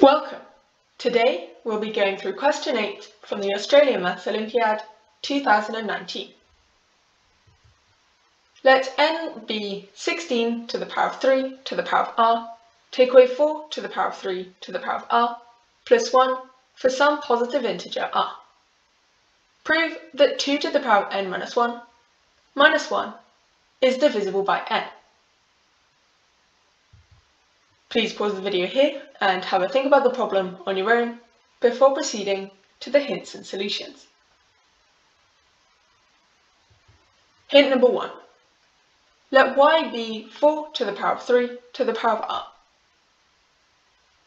Welcome! Today we'll be going through question 8 from the Australian Maths Olympiad 2019. Let n be 16 to the power of 3 to the power of r, take away 4 to the power of 3 to the power of r, plus 1 for some positive integer r. Prove that 2 to the power of n minus 1 minus 1 is divisible by n. Please pause the video here and have a think about the problem on your own before proceeding to the hints and solutions. Hint number 1. Let y be 4 to the power of 3 to the power of r.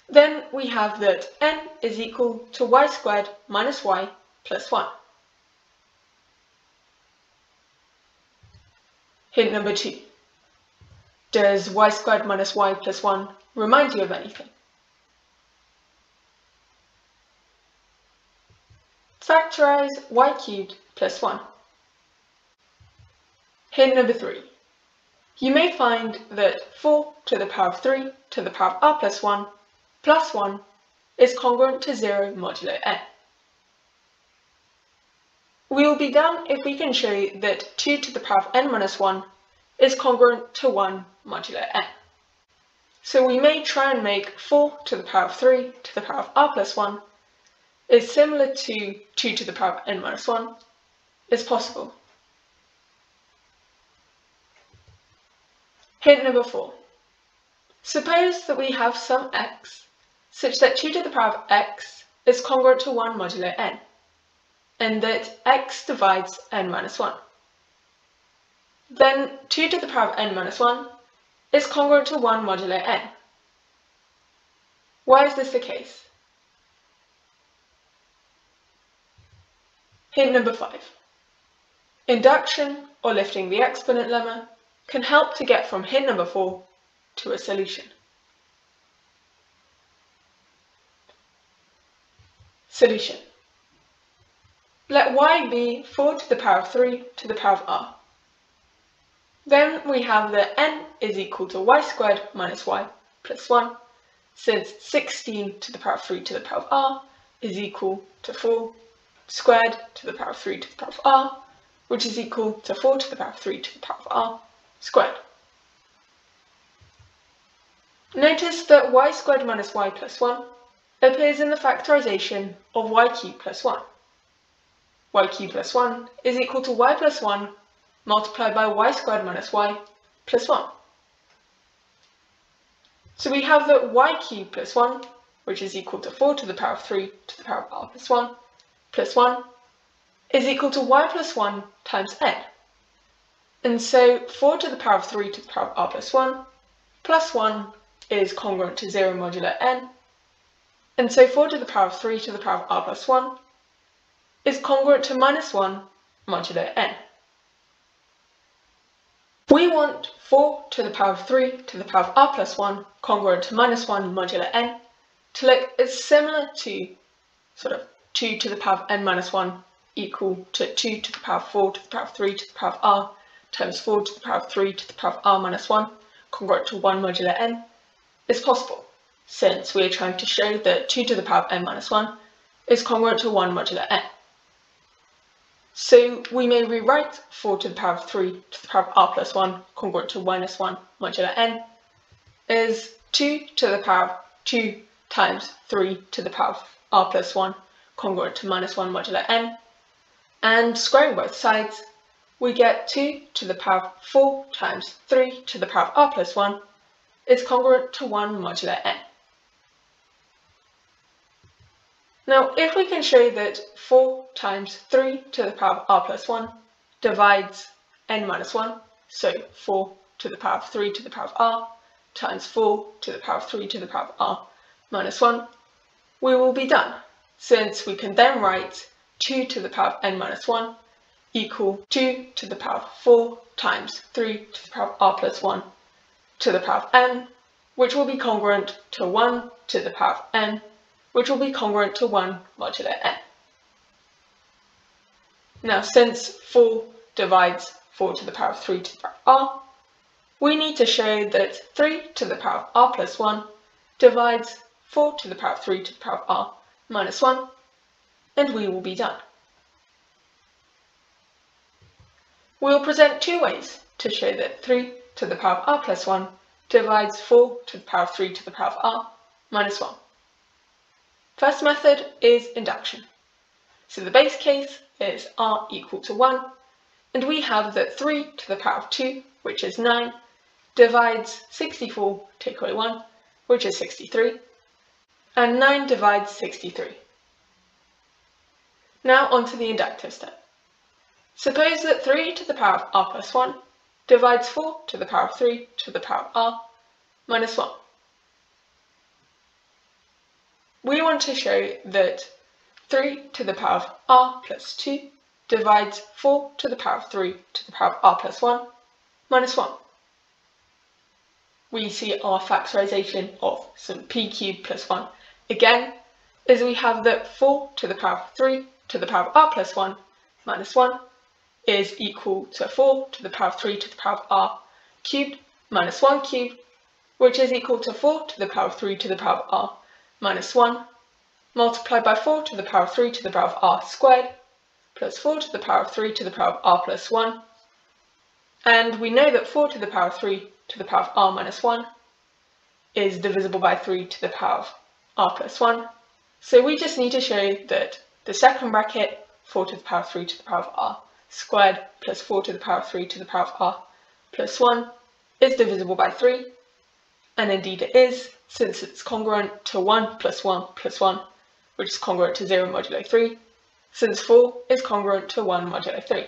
Then we have that n is equal to y squared minus y plus 1. Hint number 2. Does y squared minus y plus 1 remind you of anything? Factorize y cubed plus 1. Hint number 3. You may find that 4 to the power of 3 to the power of r plus 1 plus 1 is congruent to 0 modulo n. We will be done if we can show that 2 to the power of n minus 1 is congruent to 1 modulo n. So we may try and make 4 to the power of 3 to the power of r plus 1 is similar to 2 to the power of n minus 1 is possible. Hint number four. Suppose that we have some x such that 2 to the power of x is congruent to 1 modulo n, and that x divides n minus 1. Then 2 to the power of n minus 1 is congruent to 1 modulo n. Why is this the case? Hint number 5. Induction, or lifting the exponent lemma, can help to get from hint number 4 to a solution. Solution. Let y be 4 to the power of 3 to the power of r. Then we have that n is equal to y squared minus y plus 1, since 16 to the power of 3 to the power of r is equal to 4 squared to the power of 3 to the power of r, which is equal to 4 to the power of 3 to the power of r squared. Notice that y squared minus y plus 1 appears in the factorization of y cubed plus 1. y cubed plus 1 is equal to y plus 1 multiplied by y squared minus y plus 1. So we have that y cubed plus 1, which is equal to 4 to the power of 3 to the power of r plus 1, plus 1, is equal to y plus 1 times n. And so 4 to the power of 3 to the power of r plus 1 plus 1 is congruent to 0 modulo n. And so 4 to the power of 3 to the power of r plus 1 is congruent to minus 1 modulo n. We want 4 to the power of 3 to the power of r plus 1 congruent to minus 1 modulo n to look as similar to sort of 2 to the power of n minus 1 equal to 2 to the power of 4 to the power of 3 to the power of r times 4 to the power of 3 to the power of r minus 1 congruent to 1 modulo n is possible, since we are trying to show that 2 to the power of n minus 1 is congruent to 1 modulo n. So we may rewrite 4 to the power of 3 to the power of r plus 1 congruent to minus 1 modulo n as 2 to the power of 2 times 3 to the power of r plus 1 congruent to minus 1 modulo n, and squaring both sides we get 2 to the power of 4 times 3 to the power of r plus 1 is congruent to 1 modulo n. Now, if we can show that 4 times 3 to the power of r plus 1 divides n minus 1, so 4 to the power of 3 to the power of r times 4 to the power of 3 to the power of r minus 1, we will be done, since we can then write 2 to the power of n minus 1 equal 2 to the power of 4 times 3 to the power of r plus 1 to the power of n, which will be congruent to 1 to the power of n, which will be congruent to 1 modulo n. Now, since 4 divides 4 to the power of 3 to the power of r, we need to show that 3 to the power of r plus 1 divides 4 to the power of 3 to the power of r minus 1, and we will be done. We will present two ways to show that 3 to the power of r plus 1 divides 4 to the power of 3 to the power of r minus 1. First method is induction. So the base case is r equal to 1, and we have that 3 to the power of 2, which is 9, divides 64, take away 1, which is 63, and 9 divides 63. Now on to the inductive step. Suppose that 3 to the power of r plus 1 divides 4 to the power of 3 to the power of r minus 1. We want to show that 3 to the power of r plus 2 divides 4 to the power of 3 to the power of r plus 1 minus 1. We see our factorisation of some p cubed plus 1 again, as we have that 4 to the power of 3 to the power of r plus 1 minus 1 is equal to 4 to the power of 3 to the power of r cubed minus 1 cubed, which is equal to 4 to the power of 3 to the power of r minus 1 multiplied by 4 to the power of 3 to the power of r squared plus 4 to the power of 3 to the power of r plus 1. And we know that 4 to the power of 3 to the power of r minus 1 is divisible by 3 to the power of r plus 1. So we just need to show that the second bracket, 4 to the power of 3 to the power of r squared plus 4 to the power of 3 to the power of r plus 1 is divisible by 3. And indeed it is, since it's congruent to 1 plus 1 plus 1, which is congruent to 0 modulo 3, since 4 is congruent to 1 modulo 3.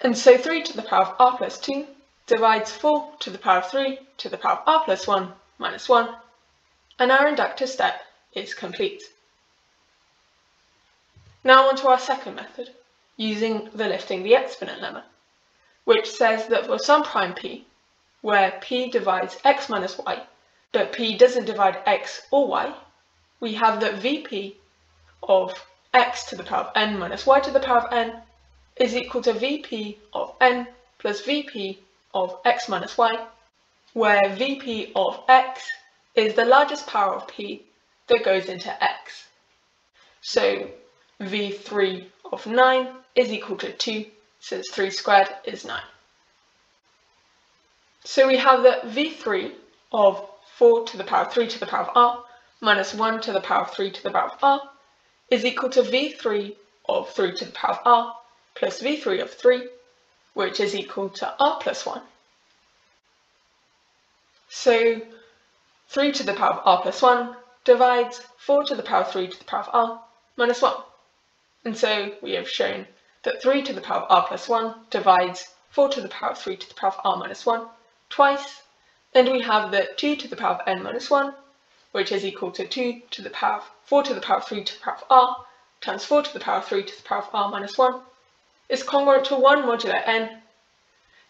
And so 3 to the power of r plus 2 divides 4 to the power of 3 to the power of r plus 1 minus 1, and our inductive step is complete. Now on to our second method, using the lifting the exponent lemma, which says that for some prime p, where p divides x minus y, but p doesn't divide x or y, we have that vp of x to the power of n minus y to the power of n is equal to vp of n plus vp of x minus y, where vp of x is the largest power of p that goes into x. So v3 of 9 is equal to 2, since 3 squared is 9. So we have that v3 of 4 to the power of 3 to the power of r minus 1 to the power of 3 to the power of r is equal to v3 of 3 to the power of r plus v3 of 3, which is equal to r plus 1. So 3 to the power of r plus 1 divides 4 to the power of 3 to the power of r minus 1. And so we have shown that 3 to the power of r plus 1 divides 4 to the power of 3 to the power of r minus 1 twice, and we have the 2 to the power of n minus 1, which is equal to 2 to the power of 4 to the power of 3 to the power of r times 4 to the power of 3 to the power of r minus 1 is congruent to 1 modulo n,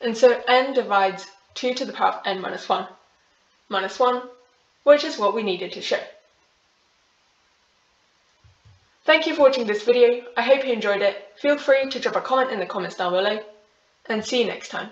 and so n divides 2 to the power of n minus 1 minus 1, which is what we needed to show. Thank you for watching this video, I hope you enjoyed it. Feel free to drop a comment in the comments down below, and see you next time.